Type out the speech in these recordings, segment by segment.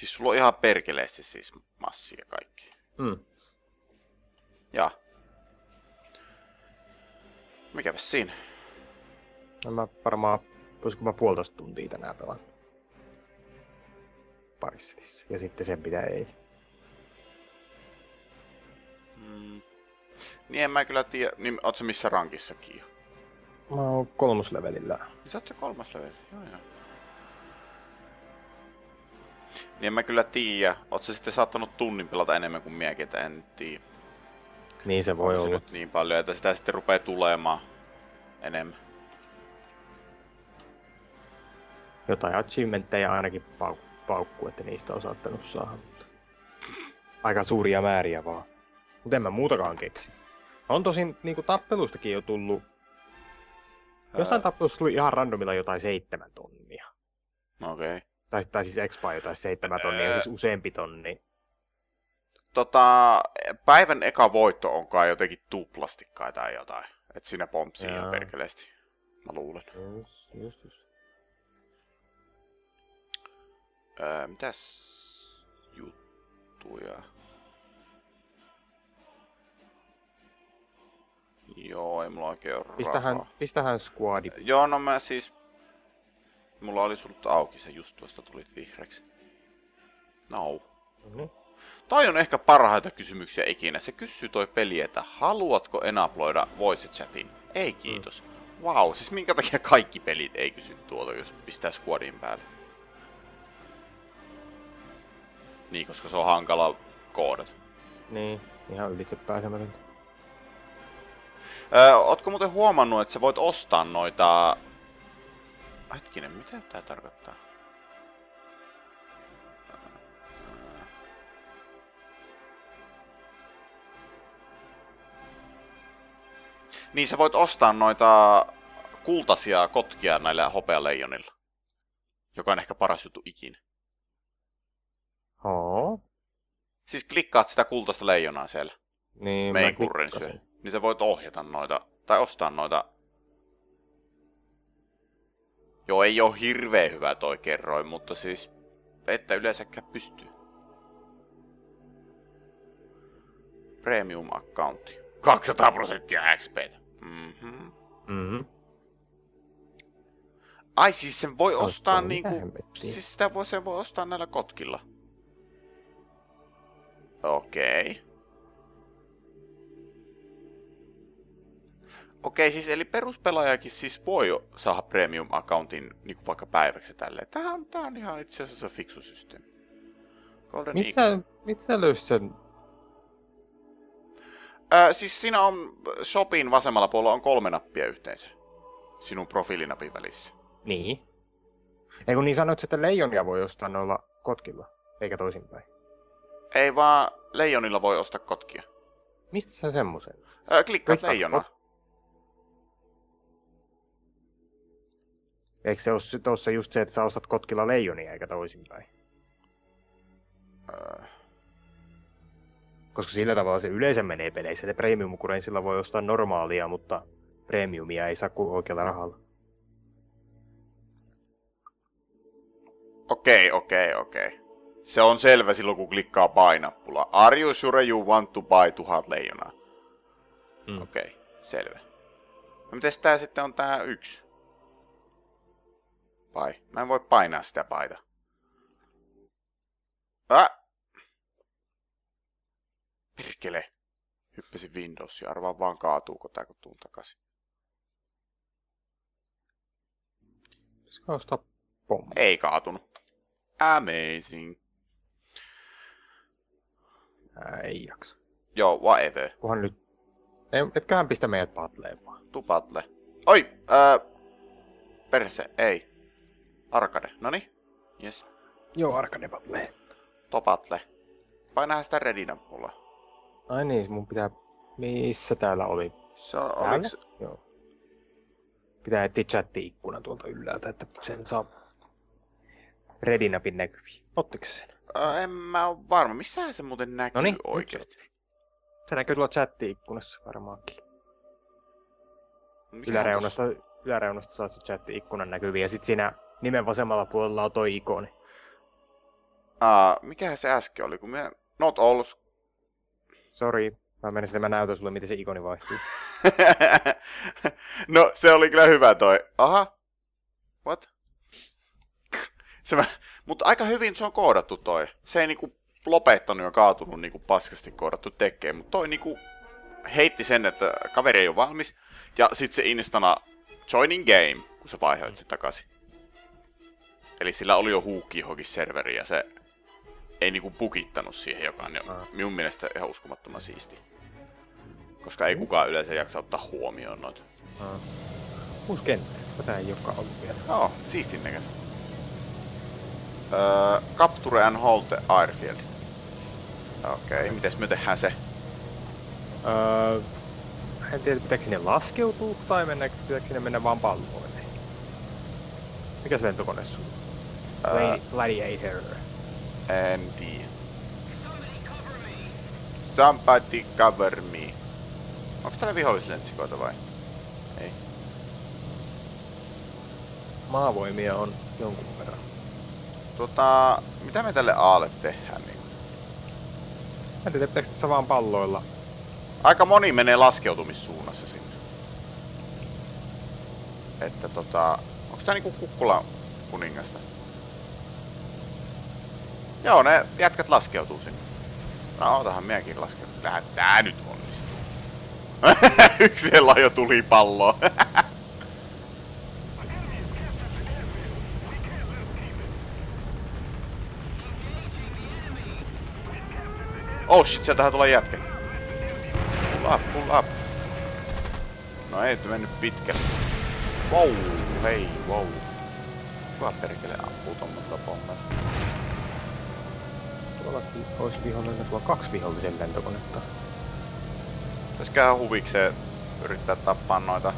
Siis sulla on ihan perkeleesti siis massia kaikki. Mm. Ja. Mikäpäs siinä? No mä varmaan, voisiko mä puolitoista tuntia tänään pelaan. Parissetissä. Ja sitten sen pitää ei. Mm. Niin en mä kyllä tiedä, niin oot sä missä rankissakin jo? Mä oon kolmoslevelillä. Niin sä oot jo kolmas leveli, joo joo. Niin en mä kyllä tiedä, oot sä sitten saattanut tunnin pelata enemmän kuin miekin, että en nyt tiedä. Niin se voi Onko se olla. nyt niin paljon, että sitä sitten rupeaa tulemaan enemmän. Jotain achievementteja ainakin pau- paukku, että niistä on saattanut saada. Mutta... Aika suuria määriä vaan. Mutta en mä muutakaan keksi. On tosin niinku tappelustakin jo tullut. Jostain tappelusta tuli ihan randomilla jotain seitsemän tonnia. Okei. Okay. Tai, tai siis expa jotain seitsemän tonnia, Ää. siis useampi tonni. Tota, päivän eka voitto on kai jotenkin tuplasti kai tai jotain. Et siinä pompsii ihan perkeleesti. Mä luulen. Just, just, just. Öö, mitäs juttuja? Joo, ei mulla oikein ole Pistähän, rahaa. pistähän squadi. Joo, no mä siis... Mulla oli sulut auki, se just tuosta tulit vihreäksi. No. Mm-hmm. Toi on ehkä parhaita kysymyksiä ikinä. Se kysyy toi peli, että haluatko enaploida voice chatin? Ei kiitos. Mm. Wow, siis minkä takia kaikki pelit ei kysy tuota, jos pistää squadin päälle? Niin, koska se on hankala koodata. Niin, ihan ylitse pääsemätöntä. Öö, ootko muuten huomannut, että sä voit ostaa noita... Hetkinen, mitä tää tarkoittaa? Niin sä voit ostaa noita kultaisia kotkia näillä hopealeijonilla. Joka on ehkä paras juttu ikinä. Oo. Siis klikkaat sitä kultaista leijonaa siellä. Niin, mä currency. klikkasin. Niin sä voit ohjata noita, tai ostaa noita. Joo, ei oo hirveän hyvä toi kerroin, mutta siis, että yleensäkään pystyy. Premium accountti. 200 prosenttia XPtä. Mhm. Mhm. Ai siis sen voi Katso, ostaa niinku... hemmettiä. Siis sitä voi, sen voi ostaa näillä kotkilla. Okei. Okay. Okei, siis eli peruspelaajakin siis voi saada premium-accountin niin vaikka päiväksi tälleen. Tää on, tää on ihan itse asiassa fiksu systeemi. Golden. Missä, missä löysi sen? Ö, siis siinä on Shopin vasemmalla puolella on kolme nappia yhteensä. Sinun profiilinapin välissä. Niin. Ei kun niin sanoit, että leijonia voi ostaa noilla kotkilla, eikä toisinpäin. Ei vaan leijonilla voi ostaa kotkia. Mistä sä semmosen? Ö, klikkaat Klikkaa leijonaa. Eikö se ole tuossa just se, että sä ostat kotkilla leijonia, eikä toisinpäin? Ö, Koska sillä tavalla se yleensä menee peleissä, että premium sillä voi ostaa normaalia, mutta premiumia ei saa kuin oikealla rahalla. Okei, okei, okei. Se on selvä silloin, kun klikkaa buy-nappulaa. Are you sure you want to buy tuhat leijonaa? Mm. Okei, selvä. No mites tää sitten on tää yksi? Pai. Mä en voi painaa sitä paita. Äh! Perkele. Hyppäsin Windowsia. Arvaan vaan kaatuuko tää, kun tuun takaisin. Pitäisikö ostaa pommi? Ei kaatunut. Amazing. Ää, ei jaksa. Joo, whatever. Kunhan nyt... Ei, etköhän pistä meidät patleen vaan. Tupatle. Oi! Ää, perse, ei. Arkade. Noni. Yes. Joo, arcade patleen. Topatle. Painahan sitä redinappulaa. Ai niin, mun pitää... Missä täällä oli? Se on, Täällä? oliks... Joo. Pitää etsiä chatti-ikkuna tuolta ylhäältä, että sen saa Redinapin näkyviin. Ottiko se sen? Ää, en mä oo varma. Missähän se muuten näkyy Noniin, nyt oikeesti? Se näkyy tuolla chatti-ikkunassa varmaankin. Mikä Yläreunasta, yläreunasta saat se chatti-ikkunan näkyviin ja sit siinä nimen vasemmalla puolella on toi ikoni. Uh, mikähän se äsken oli, kun me... Not all... Sori, mä menisin, että mä näytän sulle, miten se ikoni vaihtuu. no, se oli kyllä hyvä toi. Aha. What? Se mä... Mutta aika hyvin se on koodattu toi. Se ei niinku lopettanut ja kaatunut niinku paskasti koodattu tekee, mutta toi niinku heitti sen, että kaveri ei ole valmis. Ja sit se instana joining game, kun sä vaihoit sen takaisin. Eli sillä oli jo huukki johonkin serveriin ja se ei niinku bugittanut siihen, joka on jo minun mielestä ihan uskomattoman siisti. Koska ei kukaan yleensä jaksa ottaa huomioon noita. Ah. Uusi kenttä. Tätä ei olekaan ollut vielä. Joo, siistin näköinen. Öö, capture and hold the airfield. Okei, okay, mites me tehdään se? Öö, en tiedä, pitääkö sinne laskeutua tai mennä, pitääkö sinne mennä vaan palloille. Mikä se lentokone sulla? Öö, Gladiator. En tiedä. Somebody cover me. Onks täällä vihollislentsikoita vai? Ei. Maavoimia on jonkun verran. Tota, mitä me tälle aalle tehdään? Niin? En tiedä, pitääkö tässä vaan palloilla. Aika moni menee laskeutumissuunnassa sinne. Että tota, onks tää niinku kukkula kuningasta? Joo, ne jätkät laskeutuu sinne. No, otahan minäkin laskeutuu. Lähän tää nyt onnistuu. Yksellä jo tuli pallo. oh shit, sieltähän tulee jätkä. Pull up, pull up. No ei mennyt pitkälle. Wow, hei, wow. Kuka perkele ampuu tommosella pommella? Tuolla olisi vihollinen, tuolla kaksi vihollisen lentokonetta. Pitäisiköhän huvikseen yrittää tappaa noita...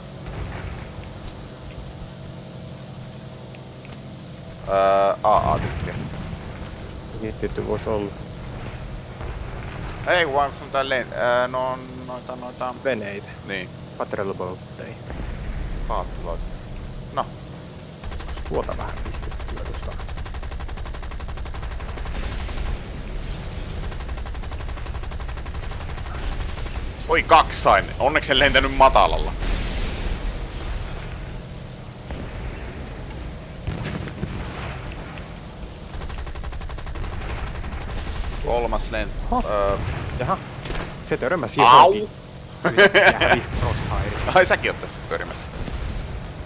Öö, AA-tykkiä. Tietty voisi olla ei onko on tää len... Öö, no noita noita... veneitä. Niin. Patrellboatteja. Paattiloit. No. Tuota vähän pistettyä tuosta. Oi kaksain. Onneksi en lentänyt matalalla. Kolmas lent... Öö... Jaha. Se törmäsi johonkin. Ai säkin oot tässä pyörimässä.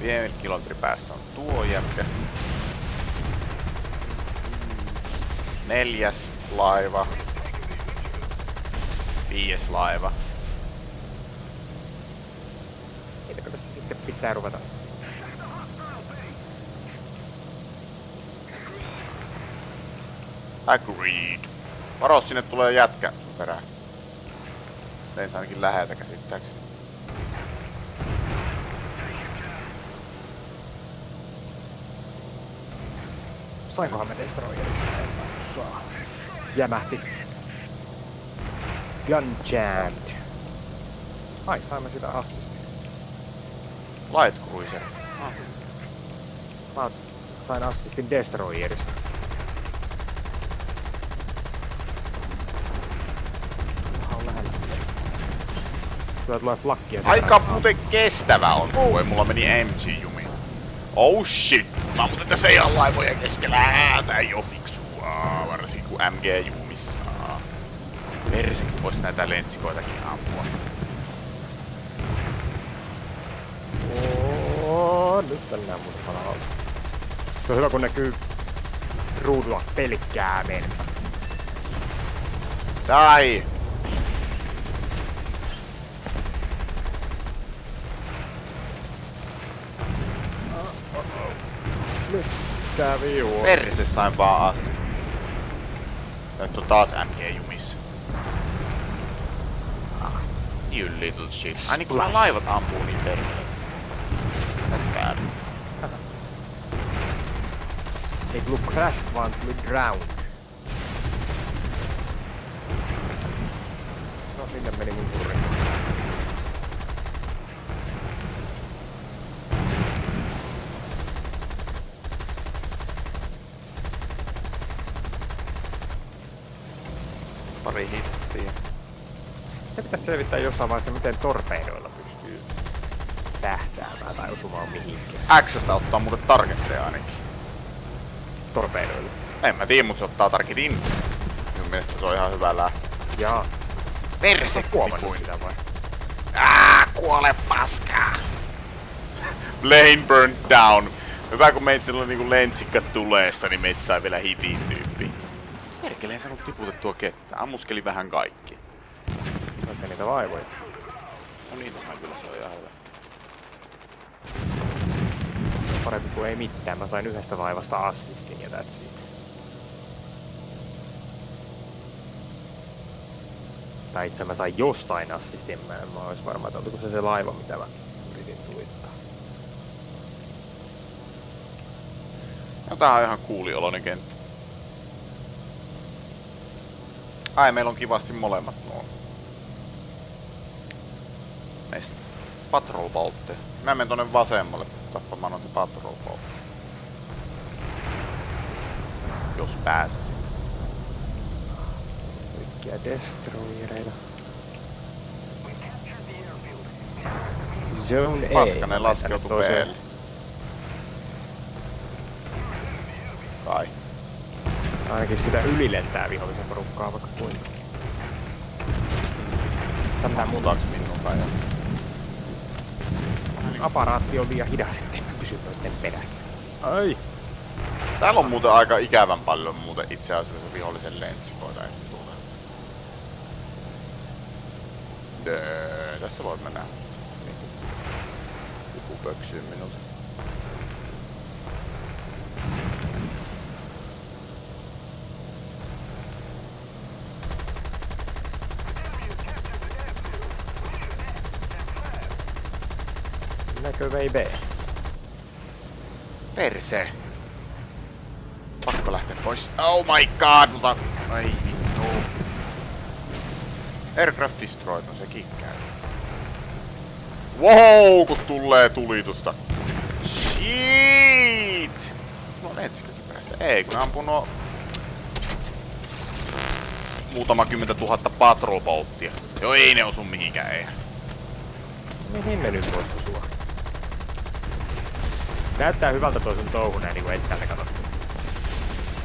5 kilometri päässä on tuo jätkä. Neljäs laiva. Viides laiva. Mitäkö tässä sitten pitää ruveta? Agreed. Varo, sinne tulee jätkä sun perään. Tein ainakin läheltä käsittääkseni. Sainkohan me Destroyerissa? En mä saa. Jämähti. Gun jammed. Ai, saimme sitä assistia. Light Cruiser. Ah. Mä sain assistin Destroyerista. Kyllä tulee flakkia. Aika muuten kestävä on tuo, mulla meni MG jumi. Oh shit! Mä oon muuten tässä ihan laivojen keskellä. Ää, Tää ei oo fiksua, varsinkin kun MG jumissa. Perse, kun vois näitä lentsikoitakin ampua. Nyt mennään muuten palalla. Se on hyvä kun näkyy ruudulla pelkkäämen. Tai! Nyt kävi juo. Perse sain vaan assistin siitä. Nyt on taas MG jumissa. Ah, you little shit. Ai niin kun nämä laivat ampuu niin perkeistä. That's bad. Ei tullu crash, vaan tuli drown. No sinne meni mun turri. Pari hittiä. Se pitäisi selvittää jossain vaiheessa, miten torpeidoilla pystyy tähtäämään tai osumaan mihinkään. Xstä ottaa muuten targetteja ainakin. Torpeidoilla. En mä tiedä, mutta se ottaa targetin. Minun mielestä se on ihan hyvä lähtö. Jaa. Perse Huomannut sitä vai? Ää, kuole paskaa! Plane burned down. Hyvä kun meitsillä on niinku lentsikka tuleessa, niin meitä sai vielä hitin tyyppi. Perkele en saanut tiputettua ketään. Ammuskeli vähän kaikki. Sä niitä vaivoja? No niitä sain kyllä, se on ihan hyvä. Parempi kuin ei mitään. Mä sain yhdestä vaivasta assistin ja that's it. Tai itse mä sain jostain assistin. Mä en mä ois varma, että oliko se se laiva, mitä mä yritin tuittaa. No tää on ihan kuulioloinen kenttä. Ai, meillä on kivasti molemmat nuo. Mestit. Patrol boltteja. Mä menen tonne vasemmalle tappamaan noita patrol boltteja. Jos pääsisin. Kaikkia destroyereita. Zone A. Paskanen laskeutui Toiseen- Blle. Kai. Ainakin sitä yli lentää vihollisen porukkaa vaikka kuinka. Tätä Muutaaks minun kai? Aparaatti on liian hidas, ettei mä pysy noitten perässä. Ai! Täällä on muuten aika ikävän paljon muuten itse asiassa vihollisen lentsikoita ei tule. Döö, tässä voi mennä joku pöksyyn minut. Näkö vei B? Perse. Pakko lähteä pois. Oh my god, mutta... Ai vittu. Aircraft destroyed, no sekin käy. Wow, kun tulee tulitusta. Shit! Mulla on lentsikökin perässä. Ei, kun ne ampuu nuo... Muutama kymmentä tuhatta patrol bolttia. Joo, ei ne osu mihinkään, ei. Mihin ne nyt vois osua? Näyttää hyvältä toi sun touhu näin niinku etäällä kato.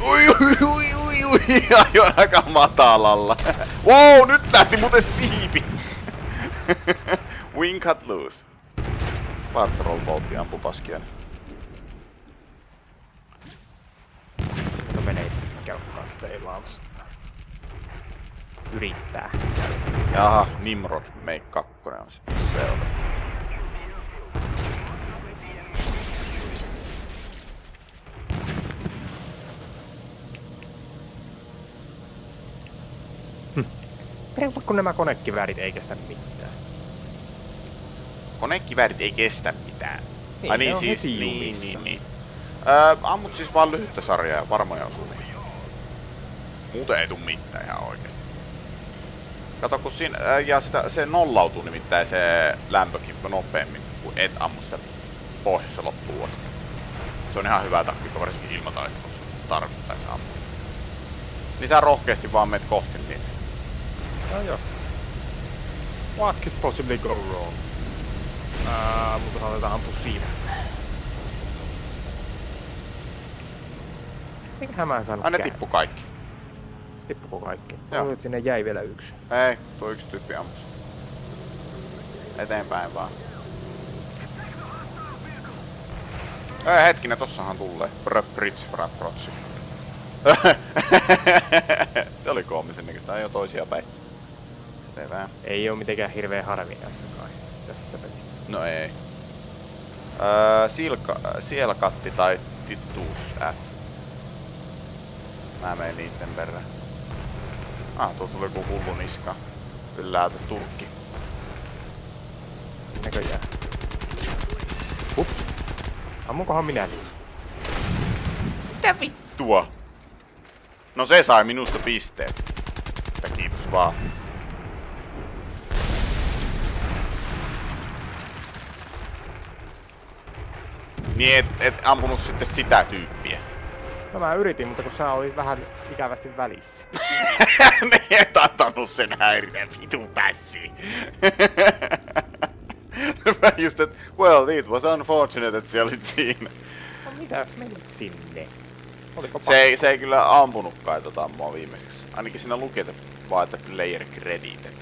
Ui, ui, ui, ui, ui, aion aika matalalla. Wow, nyt lähti muuten siipi. Wing cut loose. Patrol boatti ampu paskiani. No menee itse käy kasteilaamassa. Yrittää käydä. Jaha, Nimrod Make 2 on sitten seuraava. Kun nämä konekiväärit ei kestä mitään. Konekiväärit ei kestä mitään. Niin, Ai niin on siis, niin, jumissa. niin, niin. Öö, ammut siis vaan lyhyttä sarjaa ja varmoja osumia. Muuten ei tuu mitään ihan oikeesti. Kato, kun siinä, ää, ja sitä, se nollautuu nimittäin se lämpökin nopeammin, kun et ammu sitä pohjassa loppuun asti. Se on ihan hyvä taktiikka, varsinkin ilmataistelussa tarvittaessa ampua. Niin sä rohkeasti vaan meet kohti niitä. No joo. What could possibly go wrong? Ää, mutta saatetaan ampua siitä. Mikähän mä en saanut Ai ne käydä? tippu kaikki. Tippuko kaikki? Joo. Joo. Sinne jäi vielä yksi. Ei, tuo yksi tyyppi ammus. Eteenpäin vaan. Ei, hetkinen, tossahan tulee. Brits, Brats. Se oli koomisen näköistä, jo toisia päin. Selvä. Ei oo mitenkään hirveän harvinaista kai tässä pelissä. No ei. Öö, silka, sielkatti tai Titus F. Mä menen niitten perään. Ah, tuo tuli joku hullu niska. Ylläältä turkki. Näköjään. Ups. Ammunkohan minä siinä? Mitä vittua? No se sai minusta pisteet. Kiitos vaan. Niin et, et ampunut sitten sitä tyyppiä. No mä yritin, mutta kun sä olit vähän ikävästi välissä. ne ei antanut sen häiritä vitu pässi. mä just, että well, it was unfortunate, että siellä olit siinä. No mitä menit sinne? Oliko Se ei, se ei kyllä ampunutkaan tota mua viimeiseksi. Ainakin siinä luki, että vaan, että player credited.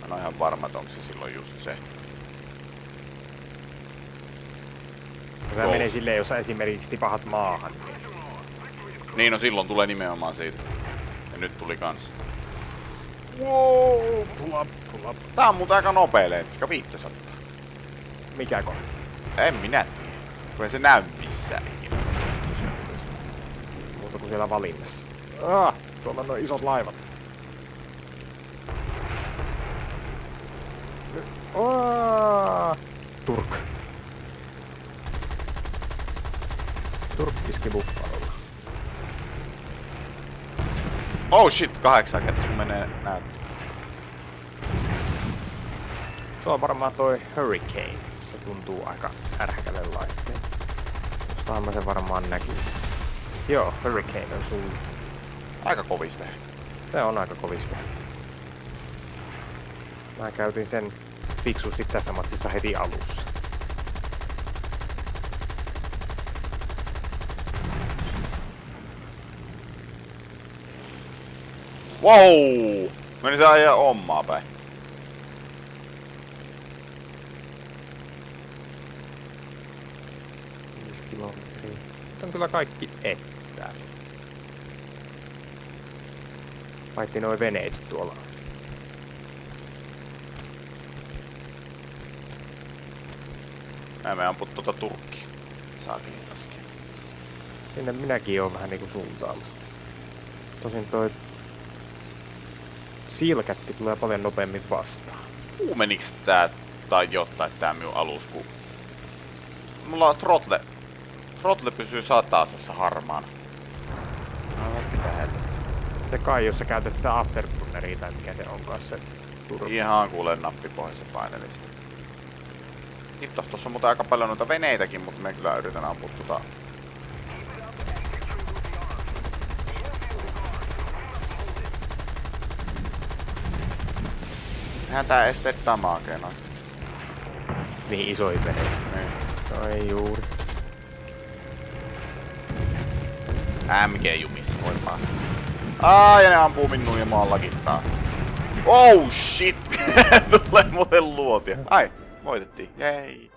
Mä en ole ihan varma, että onko se silloin just se. Tämä menee silleen, jos esimerkiksi tipahat maahan. Niin Niin, no silloin tulee nimenomaan siitä. Ja nyt tuli kans. Wow, pull up, pull up. Tää on muuten aika nopea lentsikä, 500. Mikä ko? En minä tiedä. Kun ei se näy missään ikinä. Muuta kuin siellä valinnassa. Ah, tuolla on noin isot laivat. Ah, Turk. Turk iski buffalolla. Oh shit, kahdeksan ketä sun menee näyttää. Se on varmaan toi Hurricane. Se tuntuu aika ärhäkälle laitteen. Jostahan mä sen varmaan näkisin. Joo, Hurricane on sun. Aika kovis vähän. Se on aika kovis vähän. Mä käytin sen fiksusti tässä matsissa heti alussa. Wow! Meni se ajaa omaa päin. Kilometriä. On kyllä kaikki etää. Paitsi noin veneet tuolla. Mä menen ampua tuota Turkkia. Saatiin äsken. Sinne minäkin oon vähän niinku suuntaamassa tässä. Tosin toi silkätti tulee paljon nopeammin vastaan. Kuumeniks tää tai jotain tää minun alus, kun... Mulla on trotle... Trotle pysyy satasessa harmaana. No, mitä helvettiä. Se kai, jos sä käytät sitä afterburneria tai mikä se onkaan se turva. Ihan kuulen nappipohjassa painelista. Hitto, tossa on muuten aika paljon noita veneitäkin, mutta me kyllä yritän ampua tota... Eihän tää este damakee noin. Niin isoihin veneitä. Niin. No ei juuri. MG-jumissa voi paska. Aa, ja ne ampuu minun ja mua lakittaa. Oh shit! Tulee muuten luotia. Ai, voitettiin. Jei.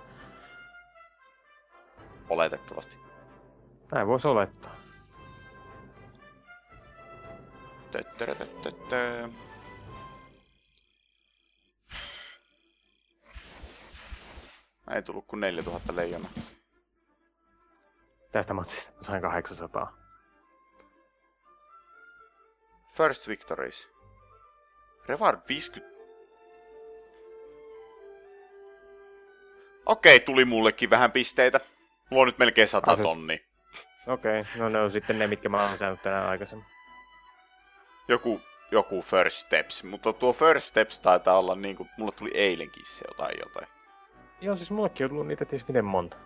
Oletettavasti. Näin voisi olettaa. Töttörötöttötö. Ei tullut kuin 4000 leijona. Tästä matsista mä sain 800. First victories. Reward 50. Okei, tuli mullekin vähän pisteitä. Mulla on nyt melkein 100 Ah, se- tonni. Okei, okay, no ne on sitten ne, mitkä mä oon saanut tänään aikaisemmin. Joku, joku first steps. Mutta tuo first steps taitaa olla niinku, mulla tuli eilenkin se jotain jotain. Joo, siis mullekin on tullut niitä ties miten monta.